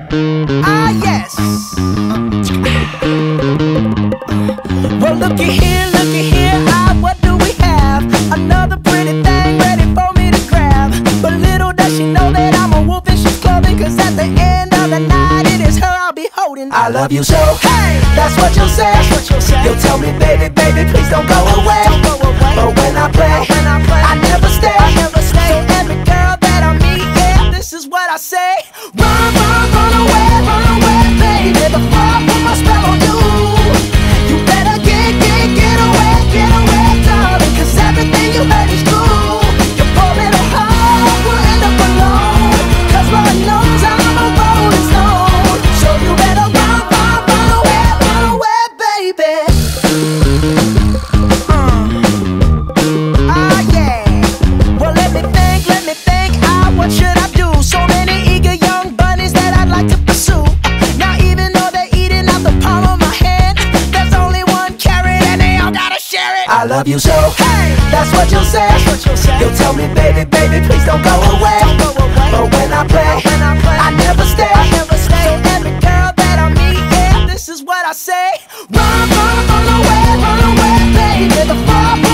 Ah, yes. Well, looky here, looky here. Ah, what do we have? Another pretty thing ready for me to grab. But little does she know that I'm a wolf in sheep's clothing. Cause at the end of the night, it is her I'll be holding. I love you so. Hey, that's what you'll say. You'll tell me, baby, baby, please don't go away. But when I like to pursue. Now, even though they're eating out the palm of my hand, there's only one carrot and they all gotta share it. I love you so. Hey, that's what you'll say. You'll tell me, baby, baby, please don't go away. But when I play, I never stay. So every girl that I meet, yeah, this is what I say. Run, run, run away, run away, baby. Before I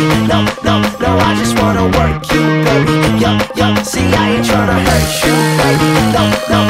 No, no, no, I just wanna work you, baby. Yo, yo, see, I ain't tryna hurt you, baby. No, no,